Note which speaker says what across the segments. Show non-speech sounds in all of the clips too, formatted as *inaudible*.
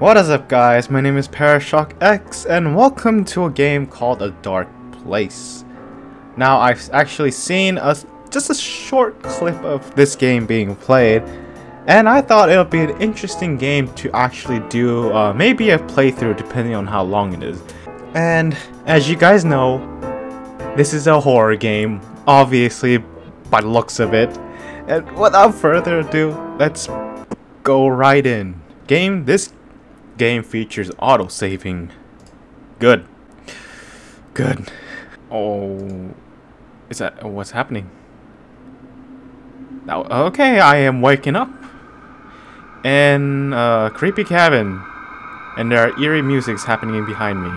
Speaker 1: What is up guys, my name is Parashock X and welcome to a game called A Dark Place. Now I've actually seen a, just a short clip of this game being played and I thought it would be an interesting game to actually do uh, maybe a playthrough depending on how long it is. And as you guys know, this is a horror game, obviously by the looks of it. And without further ado, let's go right in. Game, this game features auto-saving. Good. Good. Oh, is that, oh, what's happening? Now, okay, I am waking up. In a creepy cabin. And there are eerie musics happening behind me.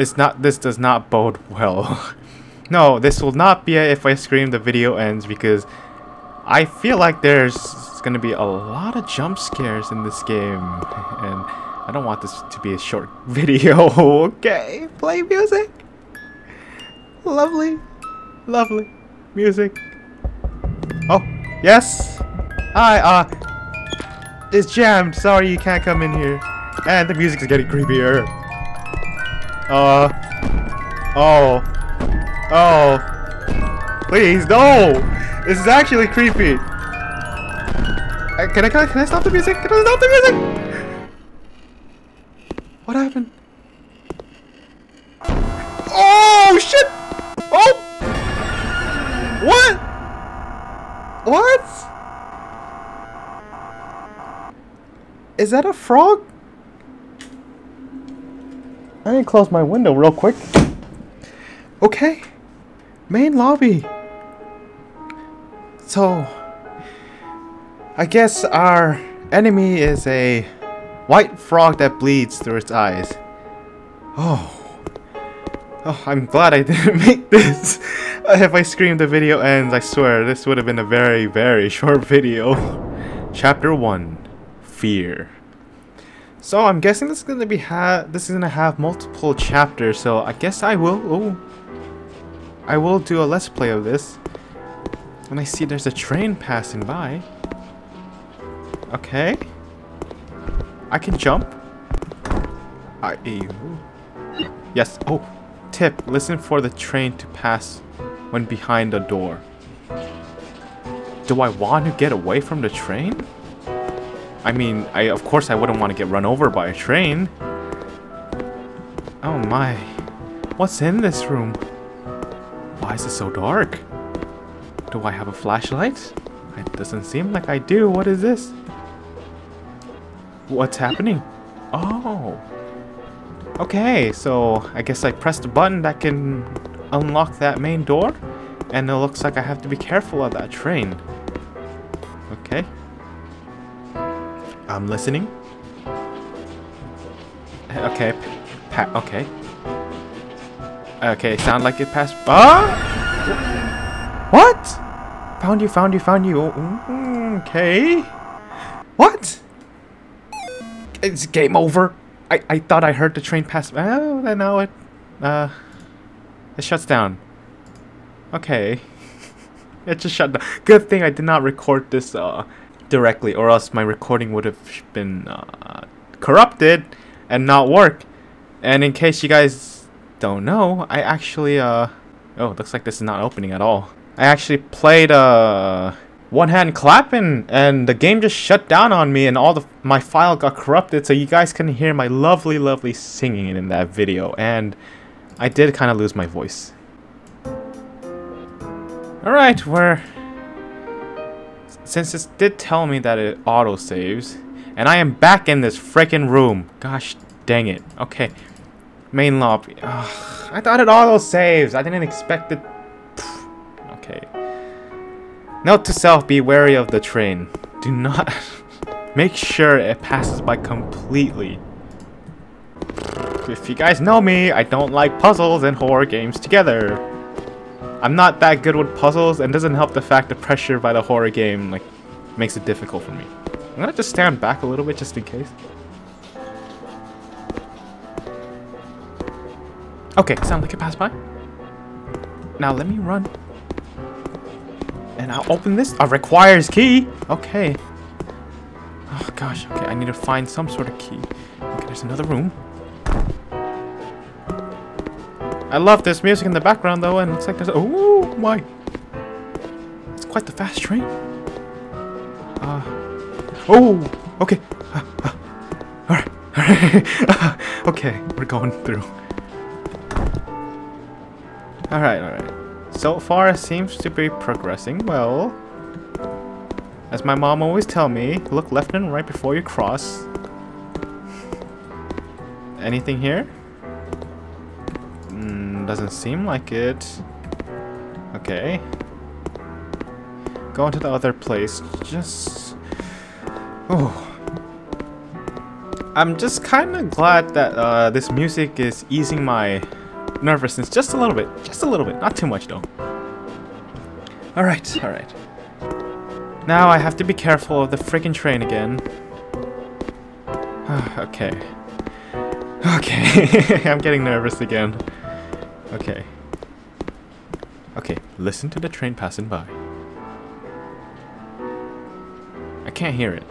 Speaker 1: It's not, this does not bode well. *laughs* no, this will not be if I scream the video ends because I feel like there's going to be a lot of jump scares in this game. *laughs* And I don't want this to be a short *laughs* video. okay, play music. Lovely, lovely music. Oh, yes. Hi, uh, it's jammed. Sorry you can't come in here. And the music is getting creepier. Uh, oh, oh, please, no. This is actually creepy. Can I, can I can I stop the music? Can I stop the music? What happened? Oh shit! Oh! What? What? Is that a frog? I need to close my window real quick. Okay. Main lobby. So, I guess our enemy is a white frog that bleeds through its eyes. Oh. Oh, I'm glad I *laughs* didn't make this. *laughs* if I scream the video ends, I swear this would have been a very, very *laughs* short video. Chapter 1 Fear. So I'm guessing this is gonna be ha this is gonna have multiple chapters, so I guess I will oh, I will do a let's play of this. And I see there's a train passing by. Okay. I can jump. I Yes. Oh, tip. Listen for the train to pass when behind a door. Do I want to get away from the train? I mean, I of course I wouldn't want to get run over by a train. Oh my. What's in this room? Why is it so dark? Do I have a flashlight? It doesn't seem like I do. What is this? What's happening? Oh. Okay, so I guess I pressed a button that can unlock that main door. And it looks like I have to be careful of that train. Okay. I'm listening. Okay. Pa okay. Okay, sound like it passed. Ah! What? Found you, found you, found you. Mm, okay. What? It's game over. I, I thought I heard the train pass. Oh, I know it. Uh, it shuts down. Okay. *laughs* it just shut down. Good thing I did not record this uh, directly, or else my recording would have been uh, corrupted and not work. And in case you guys don't know, I actually, uh, oh, looks like this is not opening at all. I actually played uh, one hand clapping and the game just shut down on me and all the my file got corrupted so you guys can hear my lovely lovely singing in that video and I did kind of lose my voice. Alright, we're... Since it did tell me that it auto-saves, and I am back in this freaking room. Gosh dang it. Okay. Main lobby. Ugh, I thought it auto-saves. I didn't expect it. Note to self, be wary of the train. Do not... *laughs* Make sure it passes by completely. If you guys know me, I don't like puzzles and horror games together. I'm not that good with puzzles, and doesn't help the fact the pressure by the horror game like makes it difficult for me. I'm gonna just stand back a little bit just in case. Okay, sound like it passed by. Now let me run. And I'll open this. A requires key. Okay. Oh gosh. Okay, I need to find some sort of key. Okay, there's another room. I love this music in the background though, and it looks like there's. Oh my! It's quite the fast train. Uh. Oh. Okay. Uh, uh, all right. All right. *laughs* okay, we're going through. All right. All right. So far, it seems to be progressing well. As my mom always tell me, look left and right before you cross. Anything here? Mm, doesn't seem like it. Okay. Go to the other place. Just... Oh. I'm just kind of glad that uh, this music is easing my nervousness just a little bit. Just a little bit. Not too much, though. Alright, alright. Now I have to be careful of the freaking train again. Ah, okay. Okay. *laughs* I'm getting nervous again. Okay. Okay, listen to the train passing by. I can't hear it.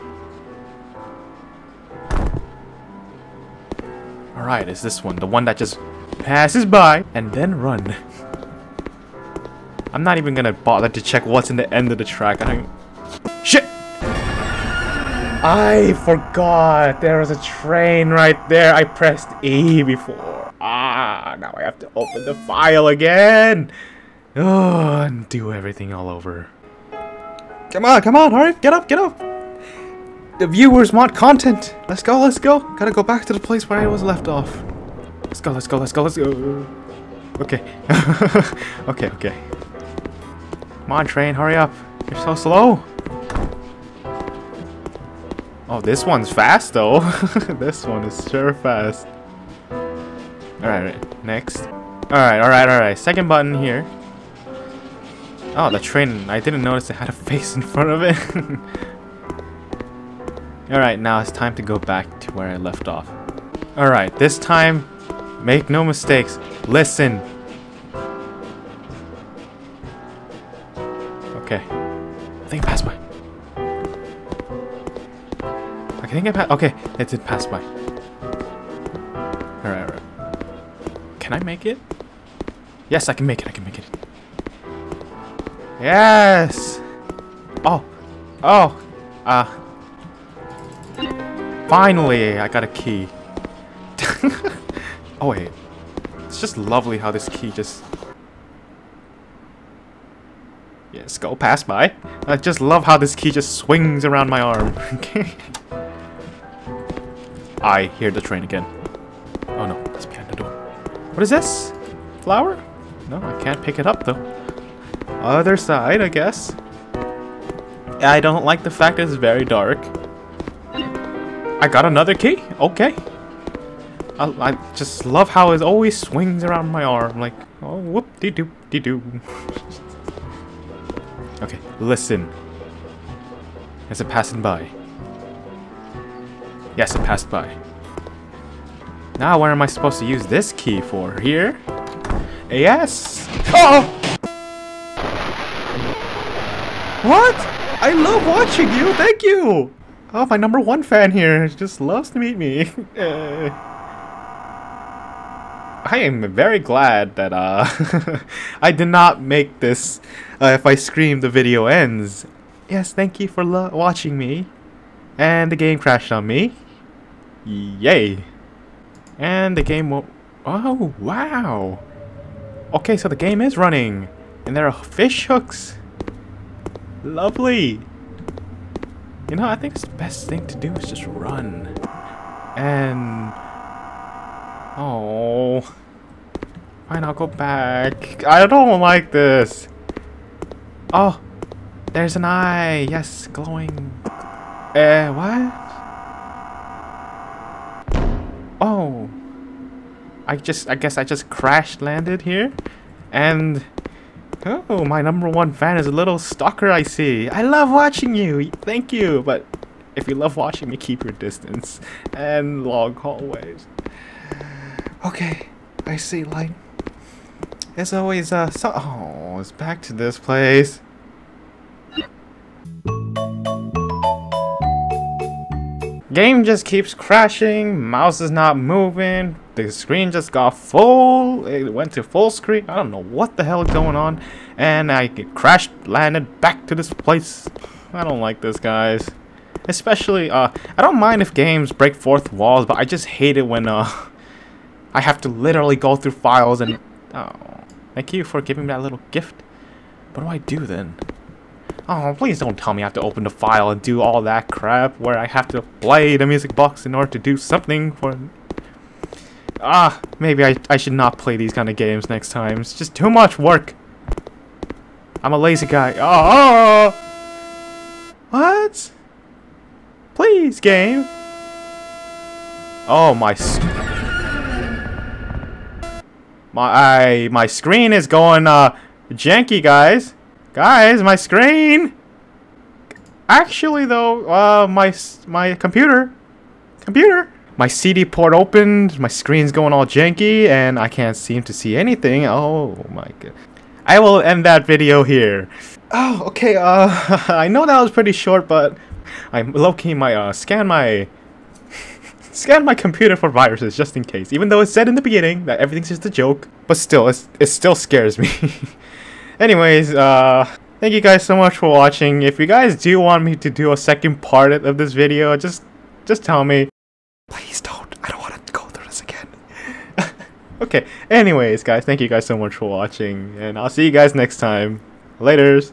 Speaker 1: Alright, is this one. The one that just passes by and then run. I'm not even gonna bother to check what's in the end of the track. I don't Shit! I forgot there was a train right there. I pressed E before. Ah, now I have to open the file again. Oh, and do everything all over. Come on, come on, hurry, get up, get up. The viewers want content. Let's go, let's go. Gotta go back to the place where I was left off. Let's go, let's go, let's go, let's go. Okay. *laughs* okay, okay. Come on, train, hurry up. You're so slow. Oh, this one's fast though. *laughs* this one is sure fast. Alright, next. Alright, alright, alright. Second button here. Oh, the train. I didn't notice it had a *laughs* face in front of it. Alright, now it's time to go back to where I left off. Alright, this time, make no mistakes. Listen. Okay. I think it passed by. I think I passed. Okay, it did pass by. Alright, alright. Can I make it? Yes, I can make it. I can make it. Yes! Oh. Oh. Uh. Finally, I got a key. *laughs* oh, wait. It's just lovely how this key just... Yes, go pass by. I just love how this key just swings around my arm. *laughs* I hear the train again. Oh no, it's behind the door. What is this? Flower? No, I can't pick it up though. Other side, I guess. I don't like the fact that it's very dark. I got another key? Okay. I, I just love how it always swings around my arm like, oh, whoop-de-doop-de-doo. okay, listen. Is it passing by? Yes, it passed by. Now what am I supposed to use this key for? Here? Yes! Oh! What? I love watching you, thank you! Oh, my number one fan here just loves to meet me. *laughs* I am very glad that uh, *laughs* I did not make this uh, if I scream the video ends. Yes, thank you for watching me. And the game crashed on me. Yay. And the game will... Oh, wow. Okay, so the game is running. And there are fish hooks. Lovely. You know, I think it's the best thing to do is just run. And... Oh... Fine, I'll go back. I don't like this. Oh, there's an eye. Yes, glowing. Uh, what? Oh. I just, I guess I just crash landed here. And, oh, my number one fan is a little stalker I see. I love watching you. Thank you. But if you love watching me, keep your distance. And long hallways. Okay, I see light. It's always, uh, so oh, it's back to this place. game just keeps crashing. Mouse is not moving. The screen just got full. It went to full screen. I don't know what the hell is going on. And I get crashed, landed back to this place. I don't like this, guys. Especially, uh, I don't mind if games break fourth walls, but I just hate it when, uh, *laughs* I have to literally go through files and... Oh, thank you for giving me that little gift. What do I do then? Oh, please don't tell me I have to open the file and do all that crap where I have to play the music box in order to do something for... Ah, maybe I, I should not play these kind of games next time. It's just too much work. I'm a lazy guy. Oh! What? Please, game. Oh, my... My, I, my screen is going, uh, janky, guys. Guys, my screen! Actually, though, uh, my, my computer, computer, my CD port opened, my screen's going all janky, and I can't seem to see anything. Oh my god. I will end that video here. Oh, okay, uh, *laughs* I know that was pretty short, but I'm low-key my, uh, scan my, scan my computer for viruses just in case. Even though it said in the beginning that everything's just a joke, but still, it still scares me. *laughs* Anyways, uh, thank you guys so much for watching. If you guys do want me to do a second part of this video, just, just tell me. Please don't. I don't want to go through this again. *laughs* okay. Anyways, guys, thank you guys so much for watching, and I'll see you guys next time. Laters.